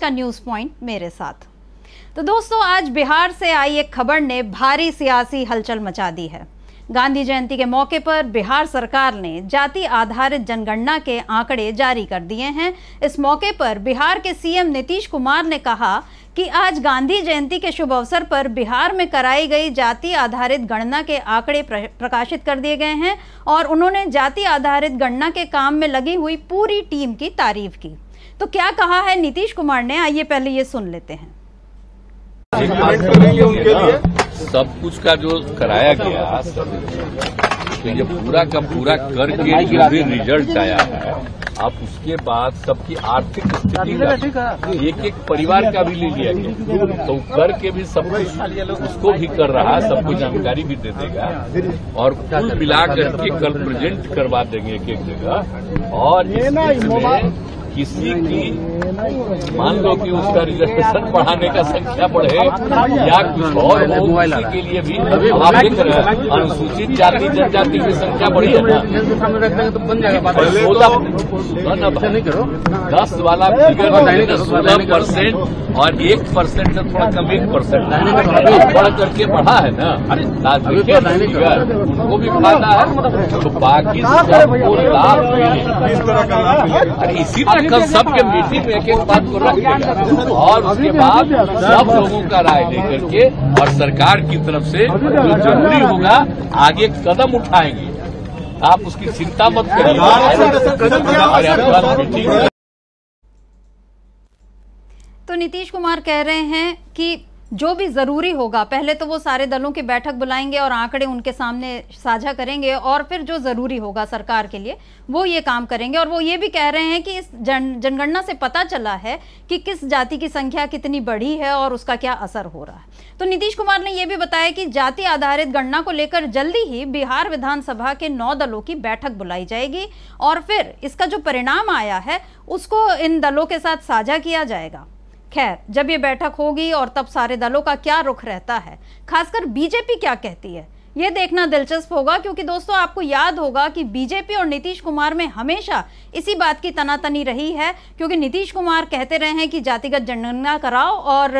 का news point मेरे साथ। तो दोस्तों, आज बिहार से आई एक खबर ने भारी सियासी हलचल मचा दी है। गांधी जयंती के मौके पर बिहार सरकार ने जाति आधारित जनगणना के आंकड़े जारी कर दिए हैं। इस मौके पर बिहार के सीएम नीतीश कुमार ने कहा कि आज गांधी जयंती के शुभ अवसर पर बिहार में कराई गई जाति आधारित गणना के आंकड़े प्रकाशित कर दिए गए हैं और उन्होंने जाति आधारित गणना के काम में लगी हुई पूरी टीम की तारीफ़ की। तो क्या कहा है नीतीश कुमार ने? आइए पहले ये सुन लेते हैं। सब कुछ का जो कराया गया तो ये पूरा का पूरा करके जो भी रिज़ल्ट आया है आप उसके बाद सबकी आर्थिक स्थिति एक एक परिवार का भी ले लिया गया। तो करके भी सब कुछ उसको भी कर रहा है सबको जानकारी भी दे देगा और कुल मिला करके कल प्रेजेंट करवा देंगे एक एक जगह। और इसमें किसी की मान लो कि उसका रिजर्वेशन बढ़ाने का संख्या बढ़े या कुछ और हो के लिए भी अनुसूचित जाति, जनजाति की संख्या बढ़ी है सोलह दस वाला फिगर सोलह परसेंट और एक परसेंट से थोड़ा कम, एक परसेंट बढ़ करके बढ़ा है ना। फिगर उनको भी फ़ायदा है। तो बाकी सबको लाभ इसी तरह कल सबके मीटिंग में एक एक बात को रख और उसके बाद सब लोगों का राय लेकर के और सरकार की तरफ़ से जो ज़रूरी होगा आगे कदम उठाएँगे। आप उसकी चिंता मत करिए। तो नीतीश कुमार कह रहे हैं कि जो भी ज़रूरी होगा, पहले तो वो सारे दलों की बैठक बुलाएँगे और आंकड़े उनके सामने साझा करेंगे और फिर जो ज़रूरी होगा सरकार के लिए, वो ये काम करेंगे। और वो ये भी कह रहे हैं कि इस जन, जनगणना से पता चला है कि किस जाति की संख्या कितनी बढ़ी है और उसका क्या असर हो रहा है। तो नीतीश कुमार ने यह भी बताया कि जाति आधारित गणना को लेकर जल्दी ही बिहार विधानसभा के नौ दलों की बैठक बुलाई जाएगी और फिर इसका जो परिणाम आया है, उसको इन दलों के साथ साझा किया जाएगा। खैर, जब ये बैठक होगी और तब सारे दलों का क्या रुख रहता है? खासकर बीजेपी क्या कहती है? ये देखना दिलचस्प होगा, क्योंकि दोस्तों आपको याद होगा कि बीजेपी और नीतीश कुमार में हमेशा इसी बात की तनातनी रही है, क्योंकि नीतीश कुमार कहते रहे हैं कि जातिगत जनगणना कराओ और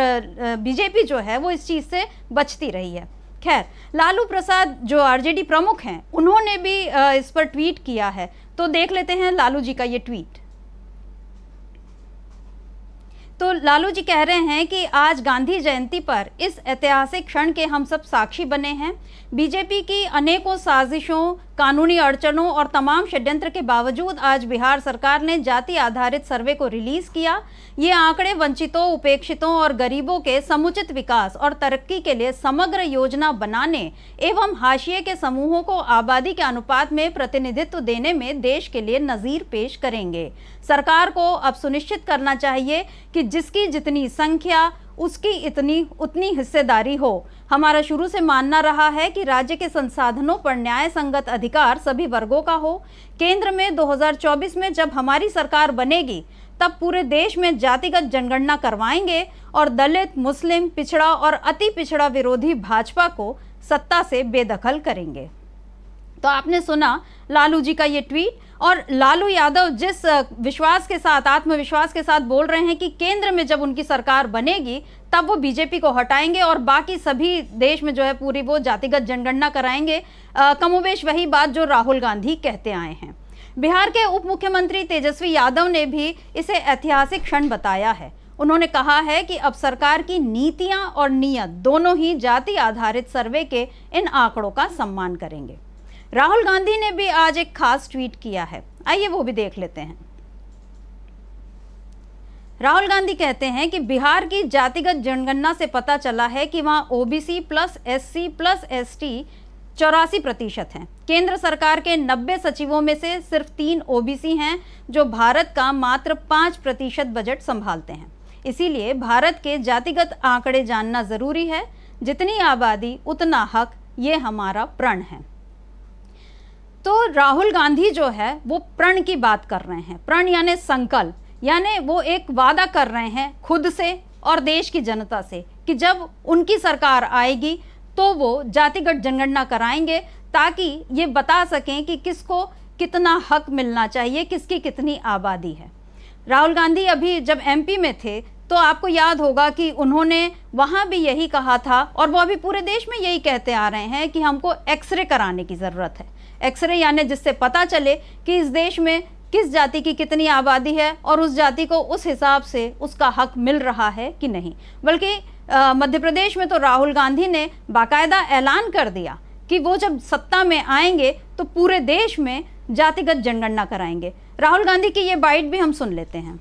बीजेपी जो है वो इस चीज़ से बचती रही है। खैर, लालू प्रसाद जो आरजेडी प्रमुख हैं, उन्होंने भी इस पर ट्वीट किया है। तो देख लेते हैं लालू जी का ये ट्वीट। तो लालू जी कह रहे हैं कि आज गांधी जयंती पर इस ऐतिहासिक क्षण के हम सब साक्षी बने हैं। बीजेपी की अनेकों साजिशों कानूनी अड़चनों और तमाम षड्यंत्र के बावजूद आज बिहार सरकार ने जाति आधारित सर्वे को रिलीज़ किया। ये आंकड़े वंचितों, उपेक्षितों और गरीबों के समुचित विकास और तरक्की के लिए समग्र योजना बनाने एवं हाशिए के समूहों को आबादी के अनुपात में प्रतिनिधित्व देने में देश के लिए नज़ीर पेश करेंगे। सरकार को अब सुनिश्चित करना चाहिए कि जिसकी जितनी संख्या उसकी इतनी, उतनी हिस्सेदारी हो। हमारा शुरू से मानना रहा है कि राज्य के संसाधनों पर न्याय संगत अधिकार सभी वर्गों का हो। केंद्र में 2024 में जब हमारी सरकार बनेगी, तब पूरे देश में जातिगत जनगणना करवाएँगे और दलित, मुस्लिम, पिछड़ा और अति पिछड़ा विरोधी भाजपा को सत्ता से बेदखल करेंगे। तो आपने सुना, लालू जी का ये ट्वीट और लालू यादव जिस विश्वास के साथ, आत्मविश्वास के साथ बोल रहे हैं कि केंद्र में जब उनकी सरकार बनेगी, तब वो बीजेपी को हटाएँगे और बाकी सभी देश में जो है पूरी वो जातिगत जनगणना कराएँगे। कमोवेश वही बात जो राहुल गांधी कहते आए हैं। बिहार के उप मुख्यमंत्री तेजस्वी यादव ने भी इसे ऐतिहासिक क्षण बताया है। उन्होंने कहा है कि अब सरकार की नीतियाँ और नियत दोनों ही जाति आधारित सर्वे के इन आंकड़ों का सम्मान करेंगे। राहुल गांधी ने भी आज एक खास ट्वीट किया है। आइए वो भी देख लेते हैं। राहुल गांधी कहते हैं कि बिहार की जातिगत जनगणना से पता चला है कि वहाँ OBC plus SC plus ST चौरासी प्रतिशत हैं। केंद्र सरकार के 90 सचिवों में से सिर्फ़ तीन ओबीसी हैं, जो भारत का मात्र पाँच प्रतिशत बजट संभालते हैं। इसीलिए भारत के जातिगत आंकड़े जानना ज़रूरी है। जितनी आबादी, उतना हक, ये हमारा प्रण है। तो राहुल गांधी जो है, वो प्रण की बात कर रहे हैं। प्रण यानी संकल्प, यानी वो एक वादा कर रहे हैं खुद से और देश की जनता से कि जब उनकी सरकार आएगी तो वो जातिगत जनगणना कराएँगे ताकि ये बता सकें कि किसको कितना हक मिलना चाहिए, किसकी कितनी आबादी है। राहुल गांधी अभी जब एमपी में थे तो आपको याद होगा कि उन्होंने वहाँ भी यही कहा था और वो अभी पूरे देश में यही कहते आ रहे हैं कि हमको एक्सरे कराने की ज़रूरत है। एक्सरे यानी जिससे पता चले कि इस देश में किस जाति की कितनी आबादी है और उस जाति को उस हिसाब से उसका हक मिल रहा है कि नहीं। बल्कि मध्य प्रदेश में तो राहुल गांधी ने बाकायदा ऐलान कर दिया कि वो जब सत्ता में आएँगे तो पूरे देश में जातिगत जनगणना कराएँगे। राहुल गांधी की ये बाइट भी हम सुन लेते हैं।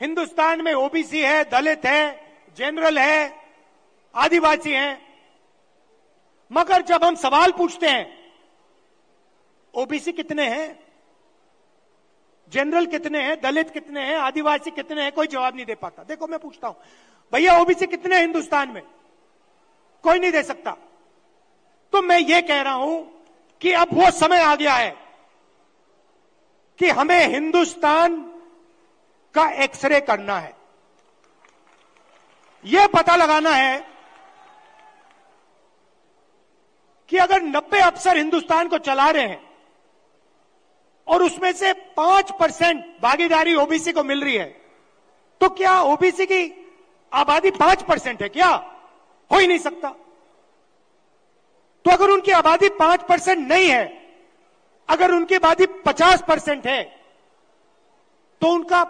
हिंदुस्तान में ओबीसी है, दलित है, जनरल है, आदिवासी हैं। मगर जब हम सवाल पूछते हैं, ओबीसी कितने हैं? जनरल कितने हैं? दलित कितने हैं? आदिवासी कितने हैं? कोई जवाब नहीं दे पाता। देखो, मैं पूछता हूँ। भैया, ओबीसी कितने हैं हिंदुस्तान में? कोई नहीं दे सकता। तो मैं ये कह रहा हूँ कि अब वो समय आ गया है कि हमें हिंदुस्तान का एक्सरे करना है। यह पता लगाना है कि अगर 90 अफसर हिंदुस्तान को चला रहे हैं और उसमें से पाँच परसेंट भागीदारी ओबीसी को मिल रही है तो क्या ओबीसी की आबादी पाँच परसेंट है क्या? हो ही नहीं सकता। तो अगर उनकी आबादी पाँच परसेंट नहीं है, अगर उनकी आबादी पचास परसेंट है तो उनका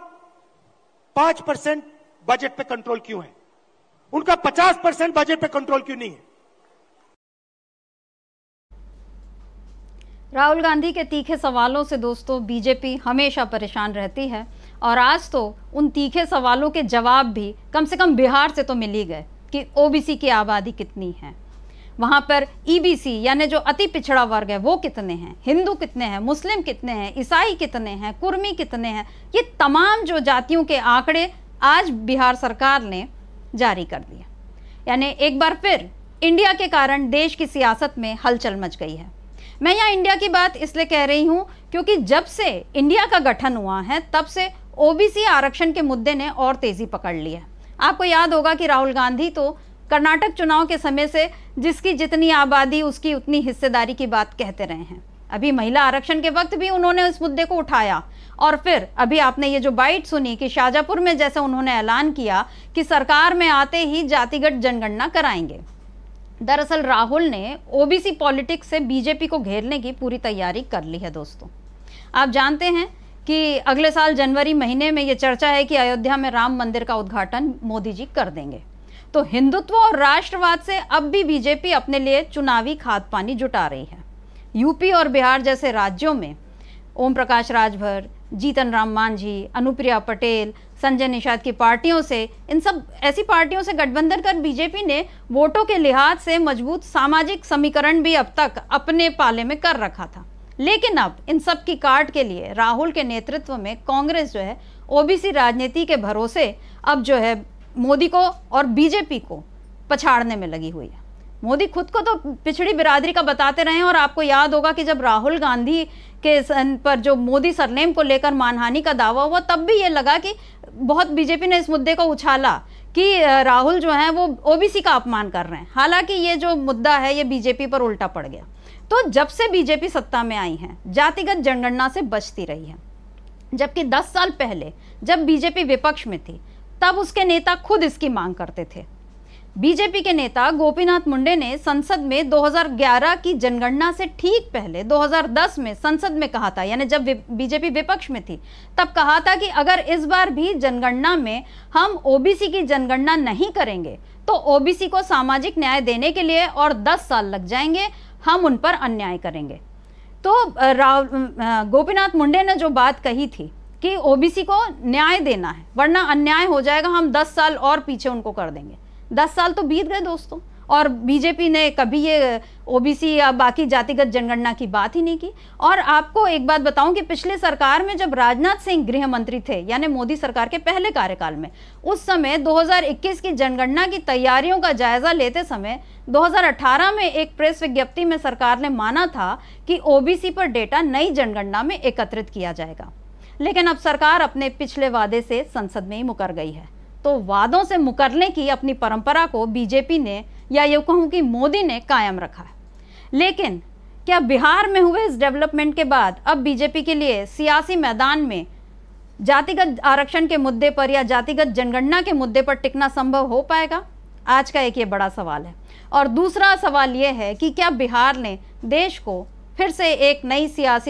पाँच परसेंट बजट पे कंट्रोल क्यों है? उनका पचास परसेंट बजट पे कंट्रोल क्यों नहीं है? राहुल गांधी के तीखे सवालों से दोस्तों, बीजेपी हमेशा परेशान रहती है और आज तो उन तीखे सवालों के जवाब भी कम से कम बिहार से तो मिल ही गए कि ओबीसी की आबादी कितनी है। वहाँ पर ईबीसी e यानी जो अति पिछड़ा वर्ग है, वो कितने हैं? हिंदू कितने हैं? मुस्लिम कितने हैं? ईसाई कितने हैं? कुर्मी कितने हैं? ये तमाम जो जातियों के आंकड़े आज बिहार सरकार ने जारी कर दिए। यानी एक बार फिर इंडिया के कारण देश की सियासत में हलचल मच गई है। मैं यहाँ इंडिया की बात इसलिए कह रही हूँ क्योंकि जब से इंडिया का गठन हुआ है, तब से ओबीसी आरक्षण के मुद्दे ने और तेज़ी पकड़ ली है। आपको याद होगा कि राहुल गांधी तो कर्नाटक चुनाव के समय से जिसकी जितनी आबादी, उसकी उतनी हिस्सेदारी की बात कहते रहे हैं। अभी महिला आरक्षण के वक्त भी उन्होंने इस मुद्दे को उठाया। और फिर, अभी आपने ये जो बाइट सुनी कि शाजापुर में जैसे उन्होंने ऐलान किया कि सरकार में आते ही जातिगत जनगणना कराएँगे। दरअसल राहुल ने ओबीसी पॉलिटिक्स से बीजेपी को घेरने की पूरी तैयारी कर ली है दोस्तों। आप जानते हैं कि अगले साल जनवरी महीने में ये चर्चा है कि अयोध्या में राम मंदिर का उद्घाटन मोदी जी कर देंगे। तो हिंदुत्व और राष्ट्रवाद से अब भी बीजेपी अपने लिए चुनावी खाद पानी जुटा रही है। यूपी और बिहार जैसे राज्यों में ओम प्रकाश राजभर, जीतन राम मांझी, अनुप्रिया पटेल, संजय निषाद की पार्टियों से, इन सब ऐसी पार्टियों से गठबंधन कर बीजेपी ने वोटों के लिहाज से मज़बूत सामाजिक समीकरण भी अब तक अपने पाले में कर रखा था। लेकिन अब इन सब की काट के लिए राहुल के नेतृत्व में कांग्रेस जो है, ओबीसी राजनीति के भरोसे अब जो है मोदी को और बीजेपी को पछाड़ने में लगी हुई है। मोदी खुद को तो पिछड़ी बिरादरी का बताते रहे और आपको याद होगा कि जब राहुल गांधी के पर जो मोदी सरनेम को लेकर मानहानि का दावा हुआ, तब भी ये लगा कि बहुत बीजेपी ने इस मुद्दे को उछाला कि राहुल जो है वो ओबीसी का अपमान कर रहे हैं। हालाँकि ये जो मुद्दा है, ये बीजेपी पर उल्टा पड़ गया। तो जब से बीजेपी सत्ता में आई है, जातिगत जनगणना से बचती रही है। जबकि 10 साल पहले, जब बीजेपी विपक्ष में थी तब उसके नेता खुद इसकी मांग करते थे। बीजेपी के नेता गोपीनाथ मुंडे ने संसद में 2011 की जनगणना से ठीक पहले 2010 में संसद में कहा था, यानी जब बीजेपी विपक्ष में थी, तब कहा था कि अगर इस बार भी जनगणना में हम ओबीसी की जनगणना नहीं करेंगे तो ओबीसी को सामाजिक न्याय देने के लिए और 10 साल लग जाएँगे, हम उन पर अन्याय करेंगे। तो गोपीनाथ मुंडे ने जो बात कही थी कि ओबीसी को न्याय देना है, वरना अन्याय हो जाएगा, हम 10 साल और पीछे उनको कर देंगे। दस साल तो बीत गए दोस्तों, और बीजेपी ने कभी ये ओबीसी या बाकी जातिगत जनगणना की बात ही नहीं की। और आपको एक बात बताऊँ कि पिछले सरकार में जब राजनाथ सिंह गृह मंत्री थे, यानी मोदी सरकार के पहले कार्यकाल में, उस समय 2021 की जनगणना की तैयारियों का जायजा लेते समय 2018 में एक प्रेस विज्ञप्ति में सरकार ने माना था कि ओबीसी पर डेटा नई जनगणना में एकत्रित किया जाएगा। लेकिन अब सरकार अपने पिछले वादे से संसद में ही मुकर गई है। तो वादों से मुकरने की अपनी परंपरा को बीजेपी ने या ये कहूँ कि मोदी ने कायम रखा है। लेकिन क्या बिहार में हुए इस डेवलपमेंट के बाद अब बीजेपी के लिए सियासी मैदान में जातिगत आरक्षण के मुद्दे पर या जातिगत जनगणना के मुद्दे पर टिकना संभव हो पाएगा? आज का एक ये बड़ा सवाल है। और दूसरा सवाल ये है कि क्या बिहार ने देश को फिर से एक नई सियासी